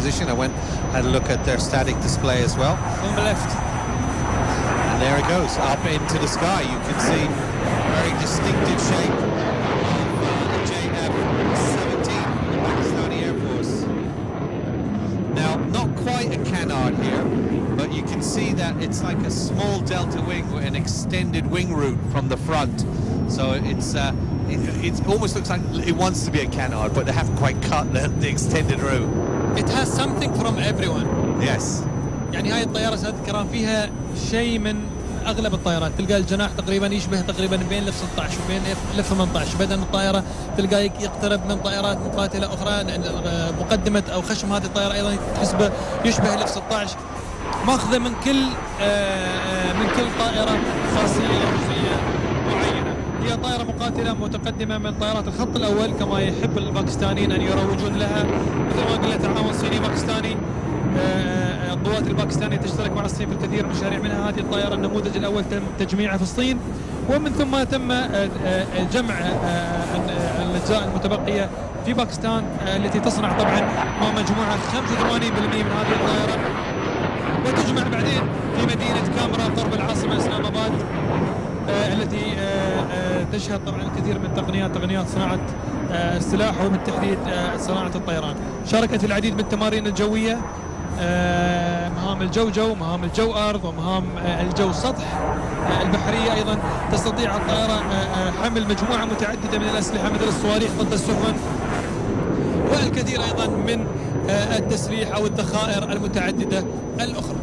position. I went had a look at their static display as well. On the left. And there it goes, up into the sky. You can see a very distinctive shape of the JF-17, the Pakistani Air Force. Now, not quite a canard here, but you can see that it's like a small delta wing with an extended wing root from the front. So it's uh, it, it almost looks like it wants to be a canard, but they haven't quite cut the, the extended root. It has something from everyone. Yes. يعني هاي الطيارة سادة الكرام فيها شيء من أغلب الطائرات تلقى الجناح تقريبا يشبه تقريبا بين الاف 16 وبين الاف 18 بدل الطائره تلقى يقترب من طائرات مقاتلة أخرى مقدمة أو خشم هذه الطائره أيضا تحسبه يشبه الاف 16 ماخذة من كل من كل طائرة خاصية هي طائرة مقاتلة متقدمة من طائرات الخط الأول كما يحب الباكستانيين أن يروجون لها. مثل ما قلنا تعاون صيني باكستاني القوات الباكستانية تشترك مع الصين في الكثير من المشاريع منها. هذه الطائرة النموذج الأول تم تجميعها في الصين. ومن ثم تم جمع الأجزاء المتبقية في باكستان التي تصنع طبعا مع مجموعة 85% من هذه الطائرة. وتجمع بعدين في مدينة كامرا قرب العاصمة إسلام آباد التي تشهد طبعا الكثير من التقنيات تقنيات صناعة السلاح وبالتحديد صناعة الطيران. شاركت العديد من التمارين الجوية مهام الجو جو مهام الجو أرض ومهام الجو سطح البحرية أيضا تستطيع الطائرة حمل مجموعة متعددة من الأسلحة مثل الصواريخ ضد السفن والكثير أيضا من التسليح أو الذخائر المتعددة الأخرى.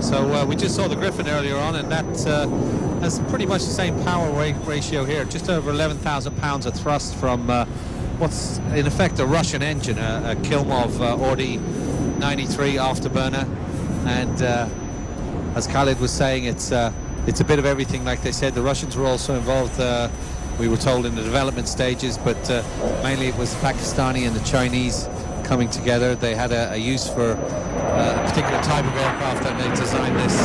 So uh, we just saw the Gripen earlier on, and that uh, has pretty much the same power weight ratio here, just over 11,000 pounds of thrust from uh, what's in effect a Russian engine, a, a Klimov uh, Audi 93 afterburner, and uh, as Khalid was saying, it's uh, it's a bit of everything. Like they said, the Russians were also involved. we were told in the development stages, but mainly it was the Pakistani and the Chinese coming together. They had a, a use for uh, a particular type of aircraft and they designed this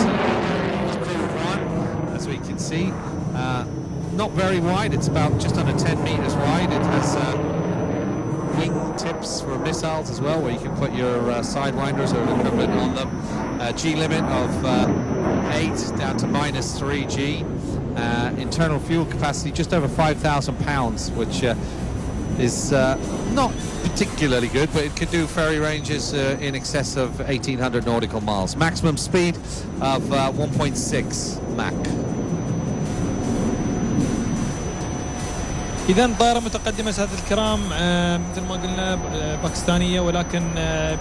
as we can see. Uh, not very wide, it's about just under 10 meters wide. It has uh, wing tips for missiles as well, where you can put your uh, sidewinders or equipment on them. Uh, G limit of uh, 8 down to minus 3 G. internal fuel capacity just over 5,000 pounds, which is uh, not particularly good, but it can do ferry ranges uh, in excess of 1,800 nautical miles. Maximum speed of uh, 1.6 Mach. إذا طائرة متقدمة سادة الكرام مثل ما قلنا باكستانية ولكن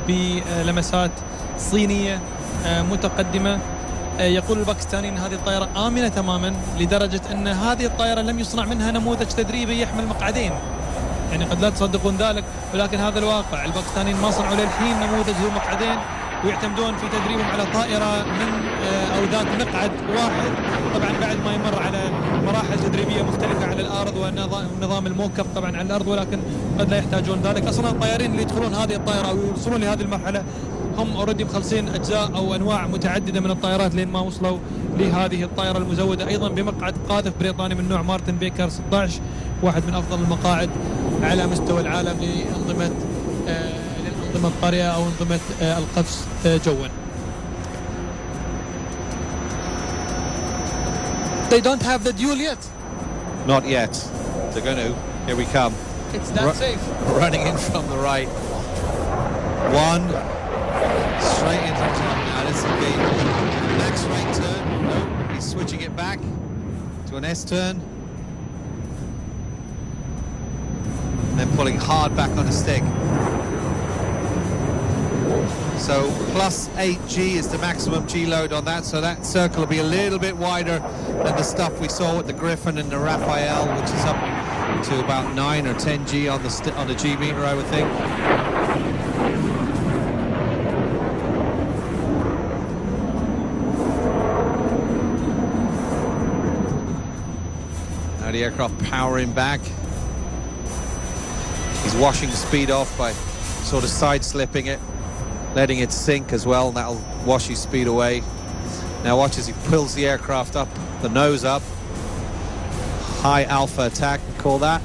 بلمسات صينية متقدمة يقول الباكستاني إن هذه الطائرة آمنة تماما لدرجة إن هذه الطائرة لم يصنع منها نموذج تدريبي يحمل مقعدين يعني قد لا تصدقون ذلك ولكن هذا الواقع. الباكستانيين ما صنعوا للحين نموذج ذو مقعدين ويعتمدون في تدريبهم على طائرة من أو ذات مقعد واحد. طبعا بعد ما يمر على مراحل تدريبية مختلفة على الأرض ونظام الموكب طبعا على الأرض ولكن قد لا يحتاجون ذلك. أصلا الطيارين اللي يدخلون هذه الطائرة أو يوصلون لهذه المرحلة هم اوريدي مخلصين أجزاء أو أنواع متعددة من الطائرات لين ما وصلوا لهذه الطائرة المزودة. أيضا بمقعد قاذف بريطاني من نوع مارتن بيكر 16 واحد من أفضل المقاعد على مستوى العالم لأنظمة أو أنظمة القفز جوا They don't have the dual yet. Not yet. They're going to. Here we come. It's not Ru safe. Running in from the right. One. Straight into the top now. This will be max right turn. No, he's switching it back to an S turn. Then pulling hard back on the stick. So plus 8G is the maximum G load on that, so that circle will be a little bit wider than the stuff we saw with the Gripen and the Rafale, which is up to about 9 or 10G on the on the G meter, I would think. Now the aircraft powering back. He's washing the speed off by sort of side slipping it, letting it sink as well, and that'll wash his speed away. Now watch as he pulls the aircraft up, the nose up. High alpha attack, call that.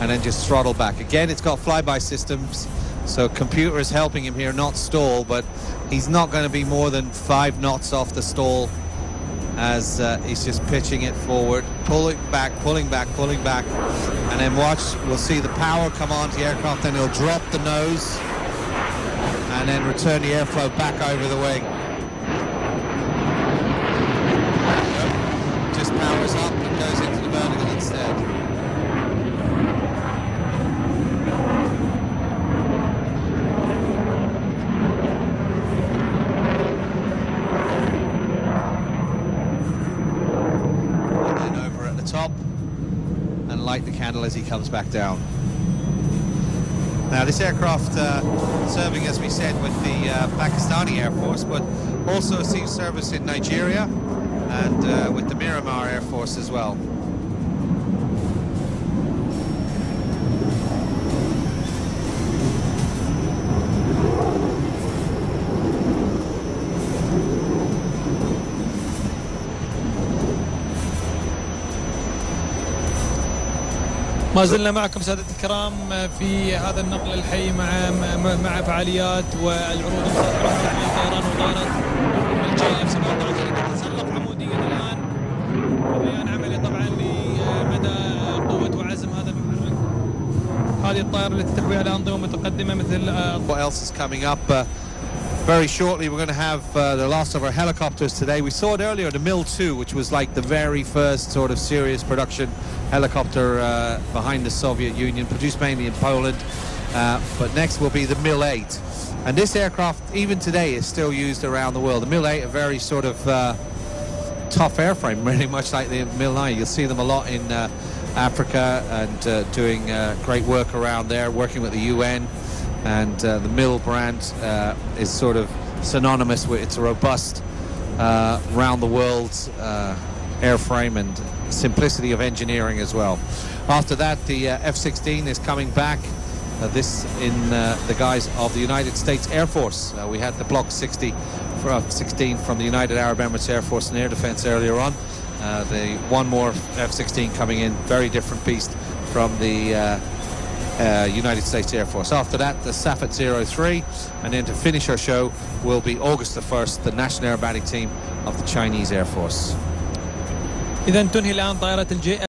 And then just throttle back. Again, it's got flyby systems So computer is helping him here not stall, but he's not going to be more than five knots off the stall as uh, he's just pitching it forward, pulling back, pulling back, pulling back, and then watch. We'll see the power come onto the aircraft, then he'll drop the nose, and then return the airflow back over the wing. Just powers up and goes into the vertical instead. And then over at the top and light the candle as he comes back down. Now, this aircraft uh, serving, as we said, with the uh, Pakistani Air Force, but also receives service in Nigeria and uh, with the Myanmar Air Force as well. ما زلنا معكم سادة الكرام في هذا النقل الحي مع مع فعاليات والعروض المسافرة الطيران وطائرة الجي اف 37 تتسلق عموديا الآن. بيان عملي طبعا لمدى قوة وعزم هذا المحرك. هذه الطائرة التي تحوي على أنظمة متقدمة مثل آه، What else is coming up? Very shortly, we're going to have uh, the last of our helicopters today. We saw it earlier, the Mil 2, which was like the very first sort of serious production helicopter uh, behind the Soviet Union, produced mainly in Poland. Uh, but next will be the Mil 8. And this aircraft, even today, is still used around the world. The Mil 8, a very sort of uh, tough airframe, really much like the Mil 9. You'll see them a lot in uh, Africa and uh, doing great work around there, working with the UN. And uh, the Mil brand uh, is sort of synonymous with its a robust, uh, round the world uh, airframe and simplicity of engineering as well. After that, the uh, F-16 is coming back. Uh, this in the guise of the United States Air Force. We had the Block 60 for, uh, 16 from the United Arab Emirates Air Force and Air Defense earlier on. The one more F-16 coming in, very different beast from the uh, United States Air Force. After that, the Safet 03, and then to finish our show will be August the 1st, the National Aerobatic Team of the Chinese Air Force. إذا تنهي الآن طائرة الجي